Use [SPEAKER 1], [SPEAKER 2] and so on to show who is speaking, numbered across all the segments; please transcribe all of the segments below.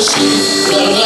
[SPEAKER 1] 手跟着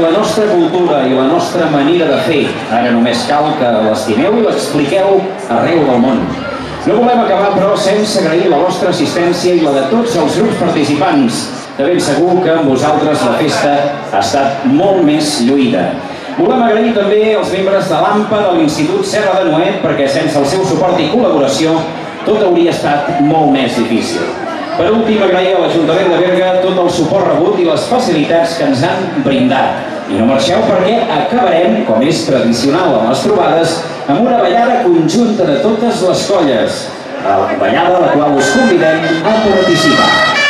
[SPEAKER 2] La nostra cultura i la nostra manera de fer. Ara només cal que l'estimeu i l'expliqueu arreu del món. No volem acabar, però, sense agrair la vostra assistència i la de tots els grups participants. De ben segur que amb vosaltres la festa ha estat molt més lluïda. Volem agrair també als membres de l'AMPA de l'Institut Serra de Noet perquè sense el seu suport i col·laboració tot hauria estat molt més difícil. Per últim, agrair a l'Ajuntament de Berga tot el suport rebut i les facilitats que ens han brindat. I no marxeu perquè acabarem, com és tradicional a les trobades, amb una ballada conjunta de totes les colles. La ballada a la qual us convidem a participar.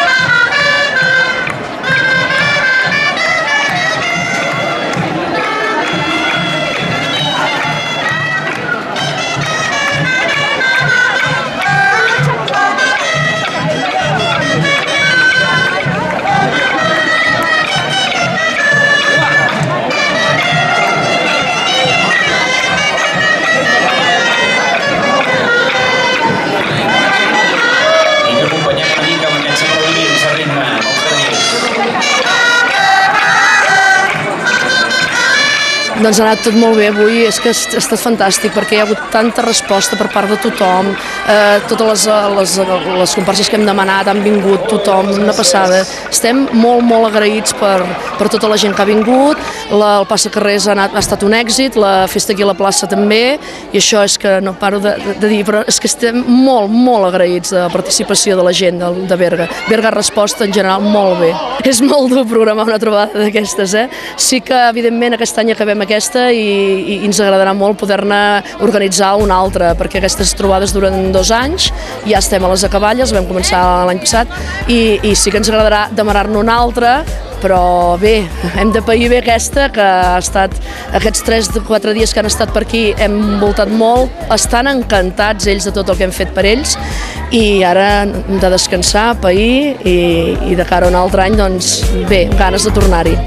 [SPEAKER 3] Doncs ha anat tot molt bé avui, és que ha estat fantàstic perquè hi ha hagut tanta resposta per part de tothom, eh, totes les, les, les comparses que hem demanat han vingut, tothom, una passada. Estem molt, molt agraïts per, per tota la gent que ha vingut, la, el Passa Carrers ha, anat, ha estat un èxit, la festa aquí a la plaça també, i això és que no paro de, de, de dir, però és que estem molt, molt agraïts de la participació de la gent de, de Berga. Berga ha respost en general molt bé. És molt dur programar una trobada d'aquestes, eh? Sí que, evidentment, aquest any acabem aquesta i, i ens agradarà molt poder-ne organitzar una altra, perquè aquestes trobades duren dos anys, ja estem a les acaballes, vam començar l'any passat, i, i sí que ens agradarà demanar-ne una altra, però bé, hem de pair bé aquesta, que ha estat aquests 3 o 4 dies que han estat per aquí, hem voltat molt, estan encantats ells de tot el que hem fet per ells, i ara hem de descansar, pair, i, i de cara a un altre any, doncs bé, ganes de tornar-hi.